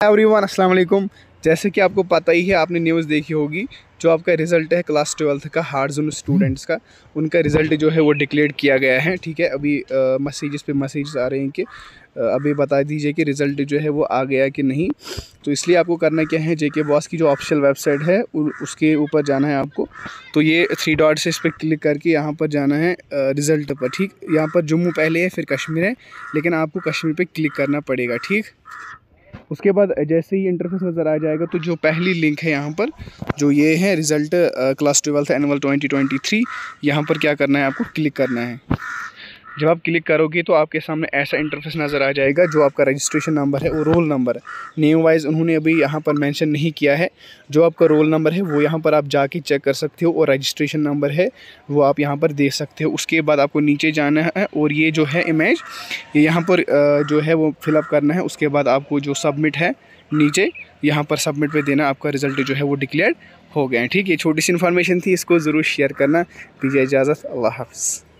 Everyone, अस्सलाम वालेकुम। जैसे कि आपको पता ही है, आपने न्यूज़ देखी होगी, जो आपका रिज़ल्ट है क्लास ट्वेल्थ का हार्ड जोन स्टूडेंट्स का। उनका रिज़ल्ट जो है वो डिक्लेयर किया गया है, ठीक है? अभी मैसेजेस पे मैसेज आ रहे हैं कि अभी बता दीजिए कि रिज़ल्ट जो है वो आ गया कि नहीं। तो इसलिए आपको करना क्या है जे के बॉस की जो ऑफिशियल वेबसाइट है उसके ऊपर जाना है आपको। तो ये थ्री डॉट से इस पर क्लिक करके यहाँ पर जाना है रिज़ल्ट पर, ठीक? यहाँ पर जम्मू पहले है, फिर कश्मीर है, लेकिन आपको कश्मीर पर क्लिक करना पड़ेगा, ठीक? उसके बाद जैसे ही इंटरफेस नज़र आ जाएगा तो जो पहली लिंक है यहाँ पर, जो ये है result class twelfth annual twenty twenty three यहाँ पर क्या करना है आपको? क्लिक करना है। जब आप क्लिक करोगे तो आपके सामने ऐसा इंटरफेस नज़र आ जाएगा जो आपका रजिस्ट्रेशन नंबर है, वो रोल नंबर नेम वाइज उन्होंने अभी यहाँ पर मेंशन नहीं किया है। जो आपका रोल नंबर है, वो यहाँ पर आप जाके चेक कर सकते हो और रजिस्ट्रेशन नंबर है, वो आप यहाँ पर दे सकते हो। उसके बाद आपको नीचे जाना है और ये जो है इमेज ये यहाँ पर जो है वो फिलअप करना है। उसके बाद आपको जो सबमिट है, नीचे, यहाँ पर सबमिट पे देना, आपका रिज़ल्ट जो है वो डिक्लेयर हो है। ठीक है छोटी सी इन्फॉर्मेशन थी, इसको ज़रूर शेयर करना। दीजिए इजाज़त, अल्लाह हाफ़